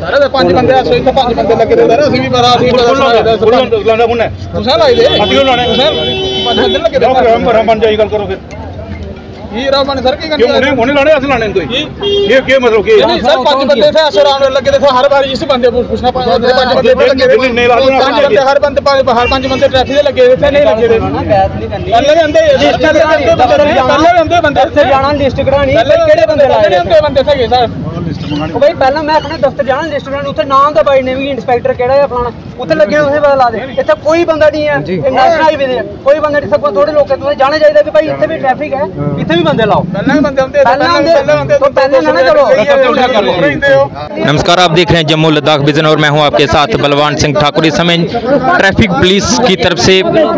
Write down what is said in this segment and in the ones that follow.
ਸਾਰੇ ਪੰਜ ਬੰਦੇ ਆ ਇੱਥੇ ਪੰਜ ਬੰਦੇ ਲੱਗੇ ਦੇ ਸਾਰੇ ਅਸੀਂ ਵੀ ਪਤਾ ਅਸੀਂ ਵੀ ਪਤਾ ਲਾਣਾ ਕੋਣ ਹੈ ਤੁਸੀਂ ਲਾਈ ਦੇ ਅਸੀਂ ਕਿਉਂ ਲਾਉਣੇ? ਤੁਸੀਂ ਪੰਜ ਬੰਦੇ ਲੱਗੇ ਦੇ ਜਾਓ ਫਿਰ ਹਮ ਬਣ ਜਾਈ ਗੱਲ ਕਰੋ ਫਿਰ ਕੀ ਰਾਮ ਬਣ ਸਰ ਕੀ ਕਿਉਂ ਕਰਦੇ ਮੁੰਡੇ ਮੁੰਡੇ ਲਾਣੇ ਅਸੀਂ ਲਾਣੇ ਕੋਈ ਇਹ ਕੀ ਮਤਲਬ ਕੀ ਨਹੀਂ ਸਰ ਪੰਜ ਬੰਦੇ ਥੇ ਅਸਰਾਮ ਲੱਗੇ ਦੇ ਹਰ ਵਾਰੀ ਇਸ ਬੰਦੇ ਨੂੰ ਪੁੱਛਣਾ ਪੰਜ ਬੰਦੇ ਪੰਜ ਬੰਦੇ ਲੱਗੇ ਦੇ ਨਹੀਂ ਲਾ ਦੇਣਾ ਪੰਜ ਬੰਦੇ ਹਰ ਬੰਦੇ ਪੰਜ ਹਰ ਪੰਜ ਬੰਦੇ ਟ੍ਰੈਫਿਕ ਦੇ ਲੱਗੇ ਇੱਥੇ ਨਹੀਂ ਲੱਗੇ ਦੇ ਪਹਿਲੇ ਵੀ ਅੰਦੇ ਲਿਸਟਾਂ ਦੇ ਅੰਦੇ ਬੰਦੇ ਪਹਿਲੇ ਵੀ ਅੰਦੇ ਬੰਦੇ ਇੱਥੇ ਜਾਣਾ ਲਿਸਟ ਕਢਾਣੀ ਪਹਿਲੇ ਕਿਹੜੇ ਬੰਦੇ ਲਾਏ ਅੰਦੇ ਬੰਦੇ ਸੀਗੇ ਸਰ ਉਹ ਬਈ ਪਹਿਲਾਂ ਮੈਂ ਆਪਣੇ ਦਫ਼ਤਰ ਜਾਣਾ ਲਿਸਟ ਕਢਾਣੀ ਉੱਥੇ ਨਾਮ ਦਾ ਬਾਈ ਨੇ ਵੀ ਇੰਸਪੈਕਟਰ ਕਿਹੜਾ ਹੈ ਫਲਾਣਾ ਉੱਥੇ ਲੱਗੇ ਉਸੇ ਪਤਾ ਲਾ ਦੇ ਇੱਥੇ ਕੋਈ ਬੰਦਾ ਨਹੀਂ ਹੈ ਇਹ ਨੈਸ਼ਨਲ ਹਾਈਵੇ ਦੇ ਹੈ। ਕੋਈ ਬੰਦਾ ਨਹੀਂ ਸਭ ਥੋੜੇ ਲੋਕ ਤੁਸੀਂ ਜਾਣਾ ਚਾਹੀਦਾ ਕਿ ਭਾਈ ਇੱਥੇ ਵੀ ਟ੍ਰੈਫਿਕ ਹੈ ਇੱਥੇ ਵੀ ਬੰਦੇ ਲਾਓ ਪਹਿਲਾਂ ਵੀ ਬੰਦੇ ਹੁੰਦੇ ਪਹਿਲਾਂ ਹੁੰਦੇ तो पहले ना ना चलो नमस्कार आप देख रहे हैं जम्मू लद्दाख विजन और मैं हूं आपके साथ बलवान सिंह ठाकुर इस समय ट्रैफिक पुलिस की तरफ से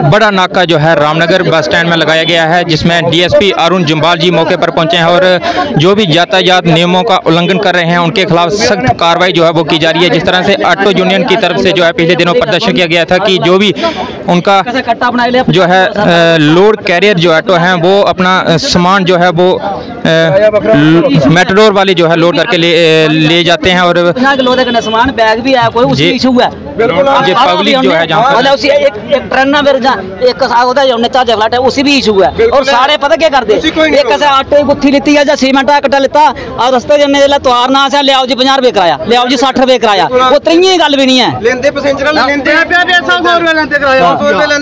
बड़ा नाका जो है रामनगर बस स्टैंड में लगाया गया है जिसमें डीएसपी अरुण जुम्बाल जी मौके पर पहुंचे हैं और जो भी यातायात नियमों का उल्लंघन कर रहे हैं। उनके खिलाफ सख्त कार्रवाई जो है वो की जा रही है। जिस तरह से ऑटो यूनियन की तरफ़ से जो है पिछले दिनों प्रदर्शन किया गया था कि जो भी उनका जो है लोड कैरियर जो ऑटो हैं वो अपना सामान जो है वो मेटाडोर वाले जो है लोड करके ले ले जाते हैं और सामान बैग भी है कोई उसी इशू है। बिल्कुल और सारे पता एक कसा गुत्थी लेती है या सीमेंट का कट्टा रस्ते जब मेरे सठ रुपए कराया। वो गल भी नहीं है।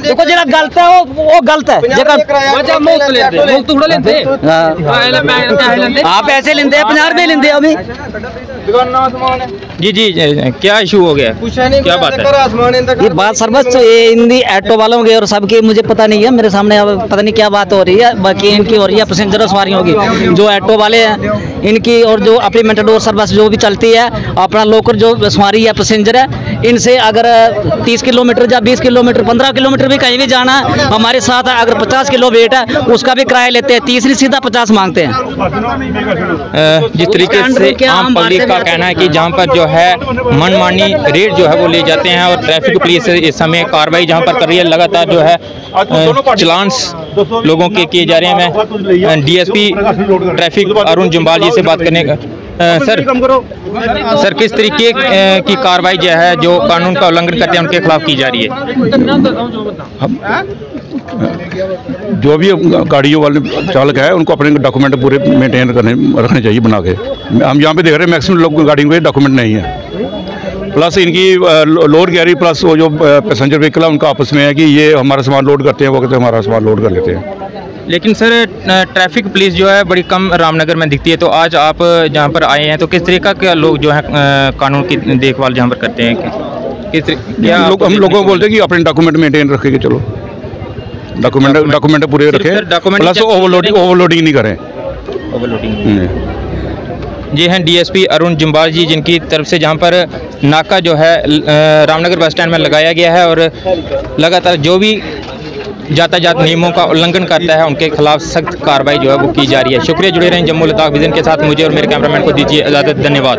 देखो गलत है वो लेंदे पंजाह रुपए लेंदे अभी। जी जी क्या इशू हो गया? नहीं क्या बात है? ये बात सर बस तो ये हिंदी ऑटो वालों के और सबकी मुझे पता नहीं है। मेरे सामने अब पता नहीं क्या बात हो रही है बाकी इनकी हो रही है पैसेंजरों सवारियों की जो ऑटो वाले हैं इनकी और जो अपनी मेटाडोर सर्विस जो भी चलती है अपना लोकल जो सवारी है पैसेंजर है इनसे अगर 30 किलोमीटर या 20 किलोमीटर 15 किलोमीटर भी कहीं भी जाना है हमारे साथ अगर 50 किलो वेट है उसका भी किराया लेते हैं तीसरी सीधा 50 मांगते हैं। जिस तरीके से आम पब्लिक का कहना है कि जहाँ पर जो है मनमानी रेट जो है वो ले जाते हैं और ट्रैफ़िक पुलिस इस समय कार्रवाई जहाँ पर कर रही है लगातार जो है चलान्स लोगों के किए जा रहे हैं। मैं डीएसपी ट्रैफ़िक अरुण जुम्बाल जी से बात करने का। सर। सर किस तरीके की कार्रवाई जो है जो कानून का उल्लंघन करते हैं उनके खिलाफ की जा रही है? जो भी गाड़ियों वाले चालक है उनको अपने डॉक्यूमेंट पूरे मेंटेन करने रखने चाहिए बना के। हम यहाँ पे देख रहे हैं मैक्सिमम लोग गाड़ियों के डॉक्यूमेंट नहीं है। प्लस इनकी लोड कैरी प्लस वो जो पैसेंजर व्हीकल है उनका आपस में है कि ये हमारा सामान लोड करते हैं वो कहते हैं हमारा सामान लोड कर लेते हैं। लेकिन सर ट्रैफ़िक पुलिस जो है बड़ी कम रामनगर में दिखती है। तो आज आप जहाँ पर आए हैं तो किस तरीका के लोग जो है कानून की देखभाल जहाँ पर करते हैं? किस क्या लोग हम लोगों को बोलते हैं कि अपने डॉक्यूमेंट मेंटेन रखेंगे चलो। डॉक्यूमेंट डॉक्यूमेंट पूरे रखें प्लस ओवरलोडिंग ओवरलोडिंग नहीं करें। ओवरलोडिंग। ये हैं डीएसपी अरुण जुम्बाल जी जिनकी तरफ़ से जहाँ पर नाका जो है रामनगर बस स्टैंड में लगाया गया है और लगातार जो भी यातायात नियमों का उल्लंघन करता है, उनके खिलाफ सख्त कार्रवाई जो है वो की जा रही है। शुक्रिया, जुड़े रहें जम्मू लद्दाख विजन के साथ मुझे और मेरे कैमरामैन को दीजिए इजाज़त, धन्यवाद।